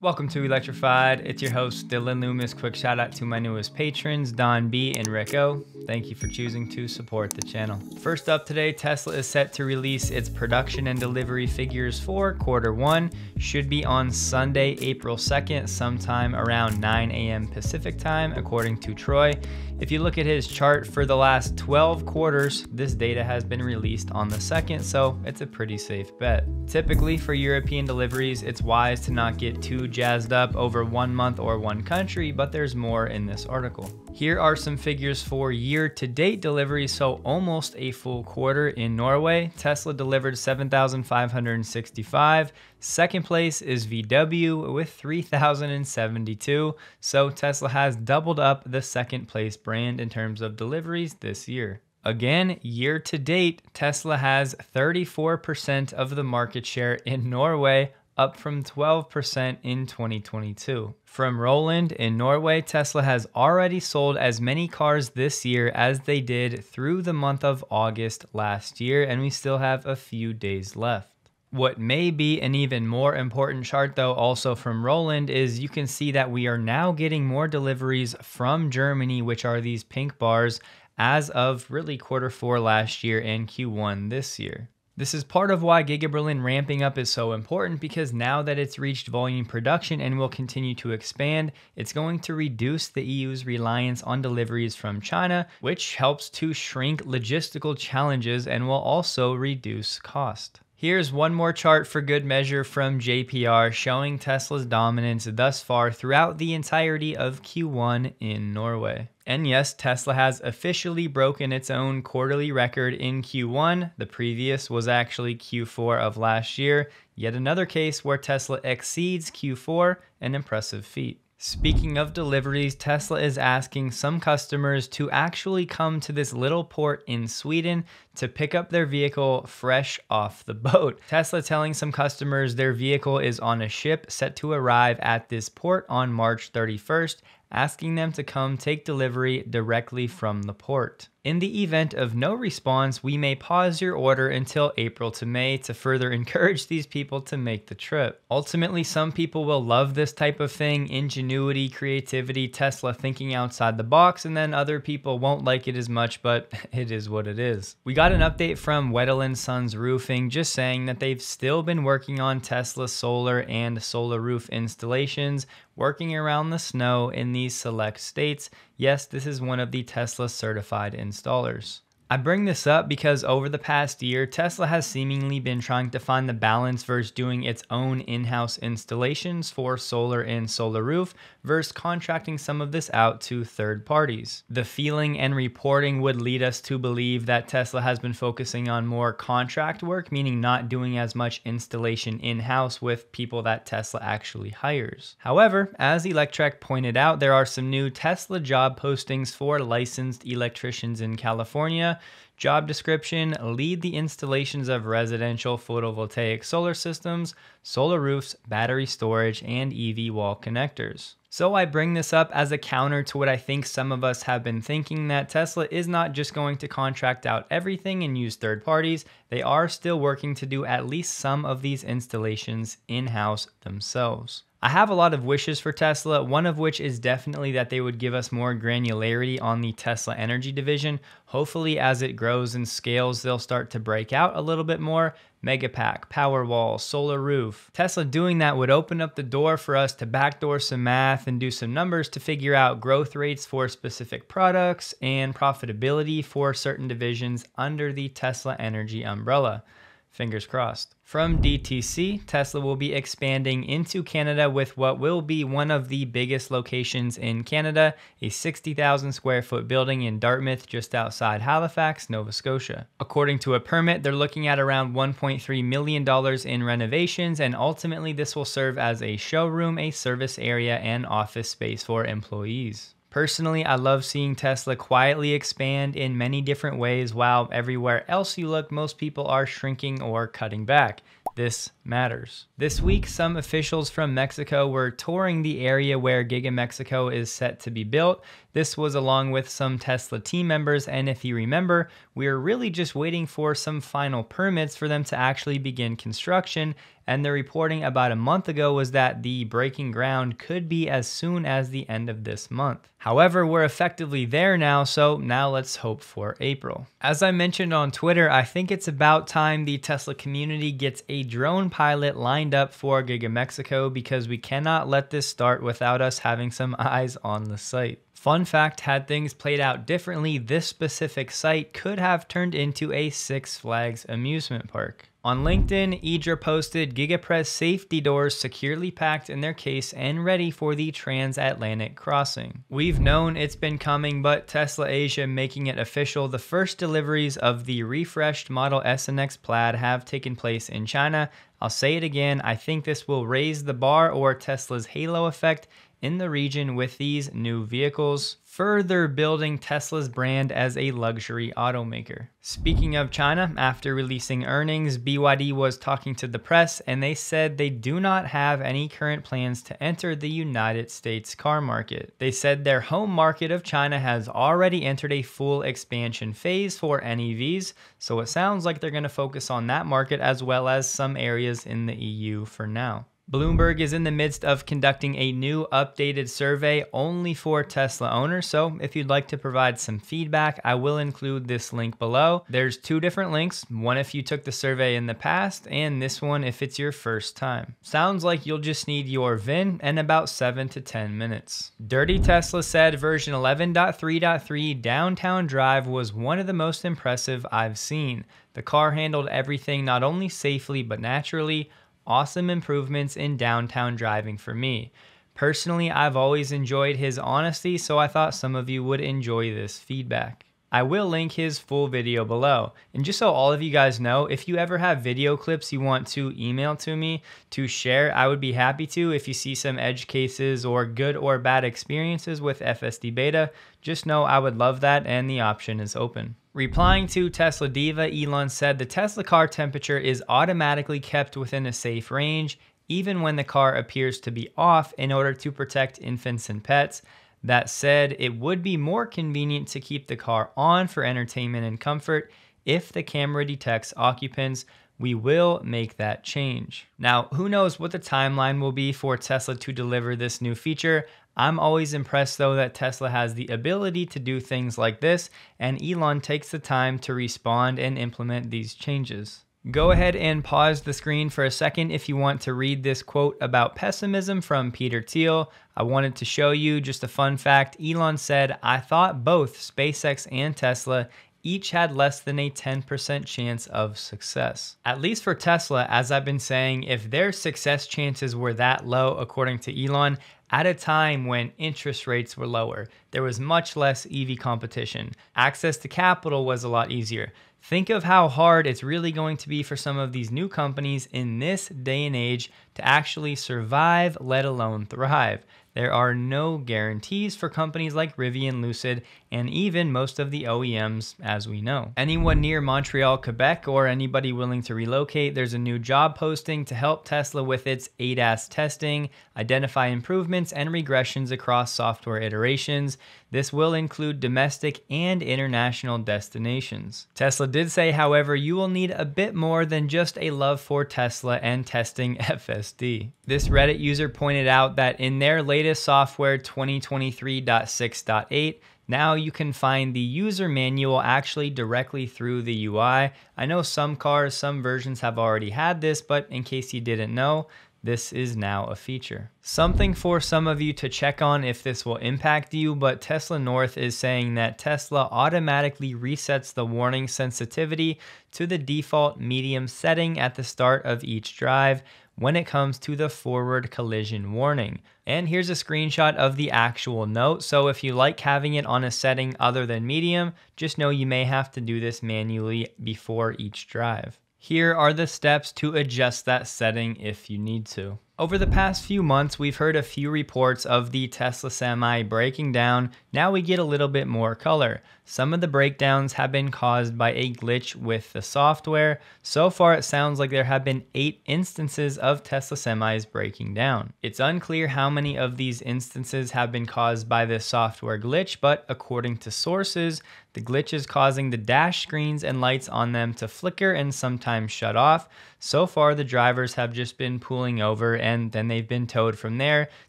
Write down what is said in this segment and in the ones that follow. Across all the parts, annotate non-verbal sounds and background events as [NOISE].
Welcome to Electrified. It's your host, Dillon Loomis. Quick shout out to my newest patrons, Don B and Rico. Thank you for choosing to support the channel. First up today, Tesla is set to release its production and delivery figures for quarter one. Should be on Sunday, April 2nd, sometime around 9 a.m. Pacific time, according to Troy. If you look at his chart for the last 12 quarters, this data has been released on the 2nd, so it's a pretty safe bet. Typically, for European deliveries, it's wise to not get too jazzed up over one month or one country, but there's more in this article. Here are some figures for year-to-date deliveries, so almost a full quarter in Norway. Tesla delivered 7,565. Second place is VW with 3,072. So Tesla has doubled up the second place brand in terms of deliveries this year. Again, year to date, Tesla has 34% of the market share in Norway, up from 12% in 2022. From Roland in Norway, Tesla has already sold as many cars this year as they did through the month of August last year, and we still have a few days left. What may be an even more important chart though also from Roland is you can see that we are now getting more deliveries from Germany, which are these pink bars, as of really quarter four last year and Q1 this year. This is part of why Giga Berlin ramping up is so important because now that it's reached volume production and will continue to expand, it's going to reduce the EU's reliance on deliveries from China, which helps to shrink logistical challenges and will also reduce cost. Here's one more chart for good measure from JPR showing Tesla's dominance thus far throughout the entirety of Q1 in Norway. And yes, Tesla has officially broken its own quarterly record in Q1. The previous was actually Q4 of last year. Yet another case where Tesla exceeds Q4, an impressive feat. Speaking of deliveries, Tesla is asking some customers to actually come to this little port in Sweden to pick up their vehicle fresh off the boat. Tesla telling some customers their vehicle is on a ship set to arrive at this port on March 31st asking them to come take delivery directly from the port. In the event of no response, we may pause your order until April to May to further [LAUGHS] encourage these people to make the trip. Ultimately, some people will love this type of thing, ingenuity, creativity, Tesla thinking outside the box, and then other people won't like it as much, but [LAUGHS] it is what it is. We got an update from Weddell & Sons Roofing just saying that they've still been working on Tesla solar and solar roof installations, working around the snow in these select states. Yes, this is one of the Tesla certified installers. I bring this up because over the past year, Tesla has seemingly been trying to find the balance versus doing its own in-house installations for solar and solar roof versus contracting some of this out to third parties. The feeling and reporting would lead us to believe that Tesla has been focusing on more contract work, meaning not doing as much installation in-house with people that Tesla actually hires. However, as Electrek pointed out, there are some new Tesla job postings for licensed electricians in California Job description, lead the installations of residential photovoltaic solar systems, solar roofs, battery storage, and EV wall connectors. So I bring this up as a counter to what I think some of us have been thinking that Tesla is not just going to contract out everything and use third parties. They are still working to do at least some of these installations in-house themselves. I have a lot of wishes for Tesla, one of which is definitely that they would give us more granularity on the Tesla energy division. Hopefully, as it grows and scales, they'll start to break out a little bit more. Megapack, Powerwall, Solar Roof. Tesla doing that would open up the door for us to backdoor some math and do some numbers to figure out growth rates for specific products and profitability for certain divisions under the Tesla Energy umbrella. Fingers crossed. From DTC, Tesla will be expanding into Canada with what will be one of the biggest locations in Canada, a 60,000 square foot building in Dartmouth, just outside Halifax, Nova Scotia. According to a permit, they're looking at around $1.3 million in renovations, and ultimately, this will serve as a showroom, a service area, and office space for employees. Personally, I love seeing Tesla quietly expand in many different ways while everywhere else you look, most people are shrinking or cutting back. This matters. This week, some officials from Mexico were touring the area where Giga Mexico is set to be built. This was along with some Tesla team members, and if you remember, we are really just waiting for some final permits for them to actually begin construction, and the reporting about a month ago was that the breaking ground could be as soon as the end of this month. However, we're effectively there now, so now let's hope for April. As I mentioned on Twitter, I think it's about time the Tesla community gets a drone pilot lined up for Giga Mexico because we cannot let this start without us having some [LAUGHS] eyes on the site. Fun fact had things played out differently, this specific site could have turned into a Six Flags amusement park. On LinkedIn, IDRA posted GigaPress safety doors securely packed in their case and ready for the transatlantic crossing. We've known it's been coming, but Tesla Asia making it official. The first deliveries of the refreshed Model S and X Plaid have taken place in China. I'll say it again, I think this will raise the bar or Tesla's halo effect in the region with these new vehicles, further building Tesla's brand as a luxury automaker. Speaking of China, after releasing earnings, BYD was talking to the press and they said they do not have any current plans to enter the United States car market. They said their home market of China has already entered a full expansion phase for NEVs, so it sounds like they're going to focus on that market as well as some areas in the EU for now. Bloomberg is in the midst of conducting a new updated survey only for Tesla owners. So if you'd like to provide some feedback, I will include this link below. There's two different links, one if you took the survey in the past and this one if it's your first time. Sounds like you'll just need your VIN and about 7 to 10 minutes. Dirty Tesla said version 11.3.3 downtown drive was one of the most impressive I've seen. The car handled everything not only safely but naturally, awesome improvements in downtown driving for me. Personally, I've always enjoyed his honesty, so I thought some of you would enjoy this feedback. I will link his full video below. And just so all of you guys know, if you ever have video clips you want to email to me to share, I would be happy to. If you see some edge cases or good or bad experiences with FSD beta, just know I would love that and the option is open. Replying to Tesla Diva, Elon said the Tesla car temperature is automatically kept within a safe range, even when the car appears to be off in order to protect infants and pets. That said, it would be more convenient to keep the car on for entertainment and comfort if the camera detects occupants. We will make that change. Now, who knows what the timeline will be for Tesla to deliver this new feature. I'm always impressed though that Tesla has the ability to do things like this, and Elon takes the time to respond and implement these changes. Go ahead and pause the screen for a second if you want to read this quote about pessimism from Peter Thiel. I wanted to show you just a fun fact. Elon said, I thought both SpaceX and Tesla each had less than a 10% chance of success. At least for Tesla, as I've been saying, if their success chances were that low, according to Elon, at a time when interest rates were lower, there was much less EV competition, access to capital was a lot easier. Think of how hard it's really going to be for some of these new companies in this day and age to actually survive, let alone thrive. There are no guarantees for companies like Rivian, Lucid, and even most of the OEMs, as we know. Anyone near Montreal, Quebec, or anybody willing to relocate, there's a new job posting to help Tesla with its ADAS testing, identify improvements and regressions across software iterations. This will include domestic and international destinations. Tesla did say, however, you will need a bit more than just a love for Tesla and testing [LAUGHS] FSD. This Reddit user pointed out that in their latest software 2023.6.8, now you can find the user manual actually directly through the UI. I know some cars, some versions have already had this, but in case you didn't know, this is now a feature. Something for some of you to check on if this will impact you, but Tesla North is saying that Tesla automatically resets the warning sensitivity to the default medium setting at the start of each drive when it comes to the forward collision warning. And here's a screenshot of the actual note. So if you like having it on a setting other than medium, just know you may have to do this manually before each drive. Here are the steps to adjust that setting if you need to. Over the past few months, we've heard a few reports of the Tesla Semi breaking down. Now we get a little bit more color. Some of the breakdowns have been caused by a glitch with the software. So far, it sounds like there have been eight instances of Tesla Semis breaking down. It's unclear how many of these instances have been caused by this software glitch, but according to sources, the glitch is causing the dash screens and lights on them to flicker and sometimes shut off. So far, the drivers have just been pulling over and then they've been towed from there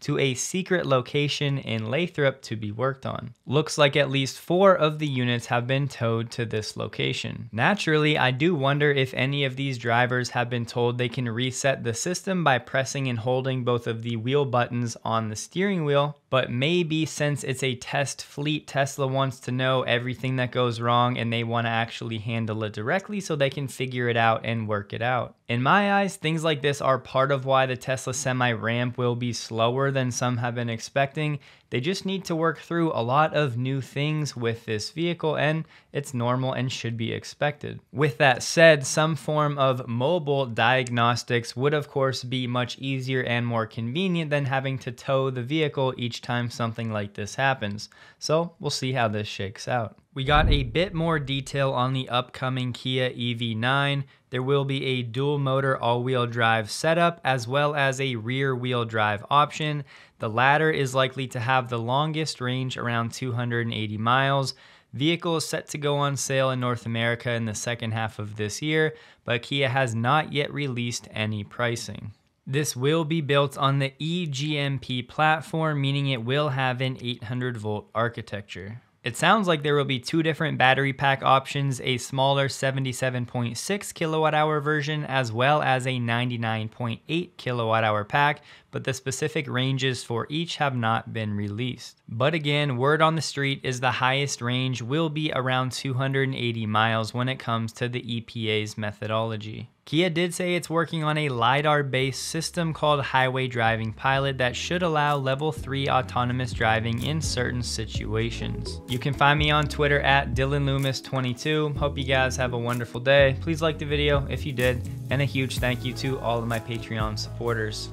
to a secret location in Lathrop to be worked on. Looks like at least four of the units have been towed to this location. Naturally, I do wonder if any of these drivers have been told they can reset the system by pressing and holding both of the wheel buttons on the steering wheel, but maybe since it's a test fleet, Tesla wants to know everything that goes wrong and they want to actually handle it directly so they can figure it out and work it out. In my eyes, things like this are part of why the Tesla Semi ramp will be slower than some have been expecting. They just need to work through a lot of new things with this vehicle and it's normal and should be expected. With that said, some form of mobile diagnostics would of course be much easier and more convenient than having to tow the vehicle each time something like this happens. So we'll see how this shakes out. We got a bit more detail on the upcoming Kia EV9. There will be a dual motor all-wheel drive setup as well as a rear wheel drive option. The latter is likely to have the longest range around 280 miles. Vehicle is set to go on sale in North America in the second half of this year, but Kia has not yet released any pricing. This will be built on the eGMP platform, meaning it will have an 800 volt architecture. It sounds like there will be two different battery pack options, a smaller 77.6 kilowatt hour version as well as a 99.8 kilowatt hour pack, but the specific ranges for each have not been released. But again, word on the street is the highest range will be around 280 miles when it comes to the EPA's methodology. Kia did say it's working on a LiDAR-based system called Highway Driving Pilot that should allow level 3 autonomous driving in certain situations. You can find me on Twitter at DillonLoomis22. Hope you guys have a wonderful day. Please like the video if you did, and a huge thank you to all of my Patreon supporters.